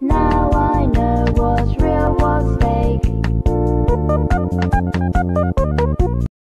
Now I know what's real, what's fake.